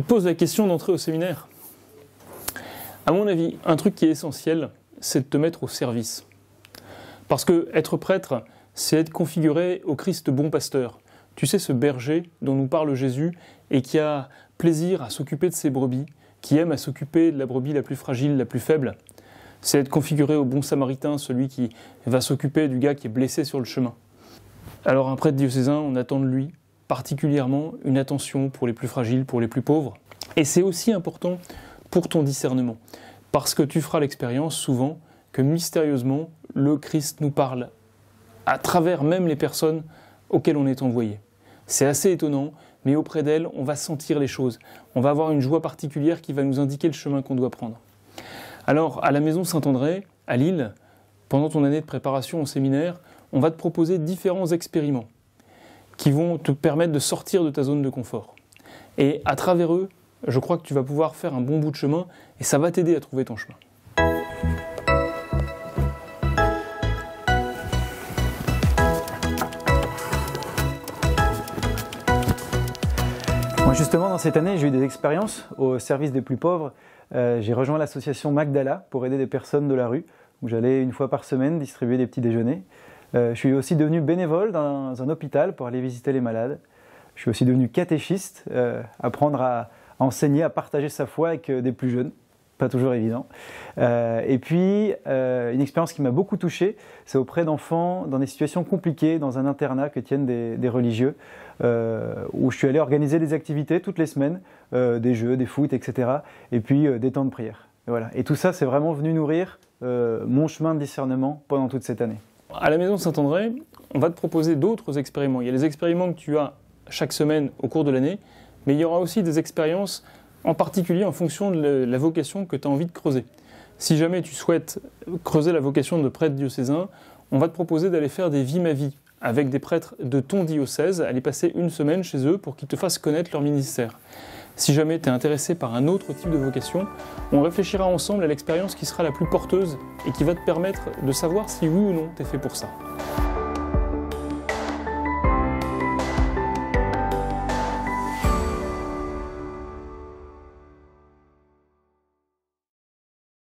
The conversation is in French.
te poses la question d'entrer au séminaire. À mon avis, un truc qui est essentiel, c'est de te mettre au service. Parce que être prêtre, c'est être configuré au Christ bon pasteur. Tu sais, ce berger dont nous parle Jésus et qui a plaisir à s'occuper de ses brebis, qui aime à s'occuper de la brebis la plus fragile, la plus faible. C'est être configuré au bon samaritain, celui qui va s'occuper du gars qui est blessé sur le chemin. Alors un prêtre diocésain, on attend de lui particulièrement une attention pour les plus fragiles, pour les plus pauvres. Et c'est aussi important pour ton discernement, parce que tu feras l'expérience souvent que mystérieusement, le Christ nous parle à travers même les personnes auxquelles on est envoyé. C'est assez étonnant, mais auprès d'elles, on va sentir les choses. On va avoir une joie particulière qui va nous indiquer le chemin qu'on doit prendre. Alors, à la Maison Saint-André, à Lille, pendant ton année de préparation au séminaire, on va te proposer différents expériments qui vont te permettre de sortir de ta zone de confort. Et à travers eux, je crois que tu vas pouvoir faire un bon bout de chemin et ça va t'aider à trouver ton chemin. Moi justement, dans cette année, j'ai eu des expériences au service des plus pauvres. Euh, j'ai rejoint l'association Magdala pour aider des personnes de la rue, où j'allais une fois par semaine distribuer des petits déjeuners. Euh, je suis aussi devenu bénévole dans un hôpital pour aller visiter les malades. Je suis aussi devenu catéchiste, euh, apprendre à, enseigner, à partager sa foi avec euh, des plus jeunes. Pas toujours évident. et puis, une expérience qui m'a beaucoup touché, c'est auprès d'enfants dans des situations compliquées, dans un internat que tiennent des, religieux, où je suis allé organiser des activités toutes les semaines, des jeux, des foot, etc. Et puis des temps de prière. Voilà. et tout ça, c'est vraiment venu nourrir mon chemin de discernement pendant toute cette année. À la Maison Saint-André, on va te proposer d'autres expériments. Il y a les expériments que tu as chaque semaine au cours de l'année, mais il y aura aussi des expériences en particulier en fonction de la vocation que tu as envie de creuser. Si jamais tu souhaites creuser la vocation de prêtre diocésain, on va te proposer d'aller faire des vies ma vie avec des prêtres de ton diocèse, aller passer une semaine chez eux pour qu'ils te fassent connaître leur ministère. Si jamais tu es intéressé par un autre type de vocation, on réfléchira ensemble à l'expérience qui sera la plus porteuse et qui va te permettre de savoir si oui ou non tu es fait pour ça.